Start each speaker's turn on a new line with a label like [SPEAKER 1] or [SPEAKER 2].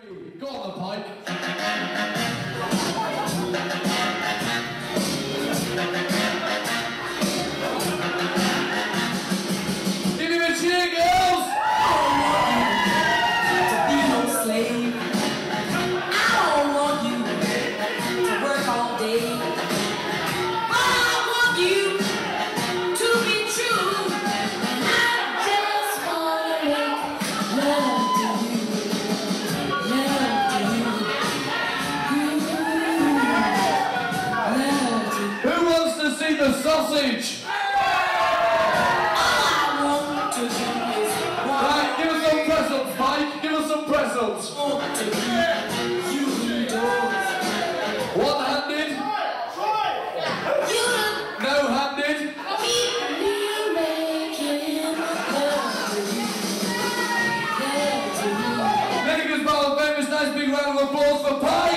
[SPEAKER 1] Go on the pike. Give him a cheer, girls!
[SPEAKER 2] to be no slave. I don't want you to work all day.
[SPEAKER 1] Sausage? Right, give us some press-ups, Mike. Give us some
[SPEAKER 2] you.
[SPEAKER 1] One-handed, no-handed. famous. Nice big round of applause for Pike.